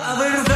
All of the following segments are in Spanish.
Our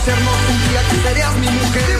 hacernos un día que serías mi mujer.